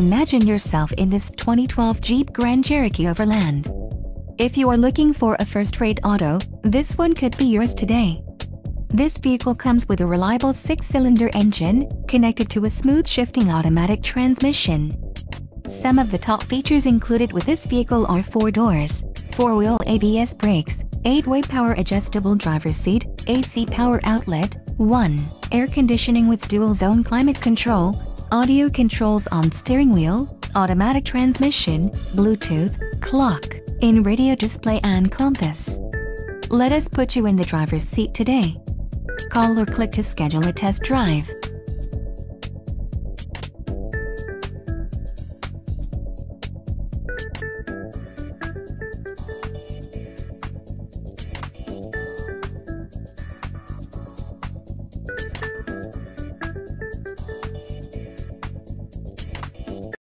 Imagine yourself in this 2012 Jeep Grand Cherokee Overland. If you are looking for a first-rate auto, this one could be yours today. This vehicle comes with a reliable six-cylinder engine, connected to a smooth shifting automatic transmission. Some of the top features included with this vehicle are 4 doors, 4-wheel ABS brakes, 8-way power adjustable driver seat, AC power outlet, 1, air conditioning with dual zone climate control, audio controls on steering wheel, automatic transmission, Bluetooth, clock, in radio display and compass. Let us put you in the driver's seat today. Call or click to schedule a test drive.